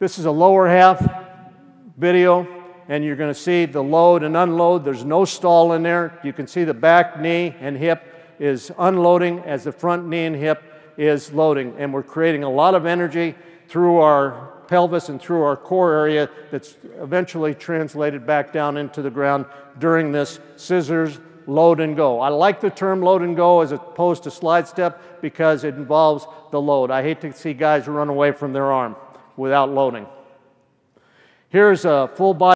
This is a lower half video, and you're going to see the load and unload. There's no stall in there. You can see the back knee and hip is unloading as the front knee and hip is loading. And we're creating a lot of energy through our pelvis and through our core area that's eventually translated back down into the ground during this scissors load and go. I like the term load and go as opposed to slide step because it involves the load. I hate to see guys run away from their arm without loading. Here's a full body.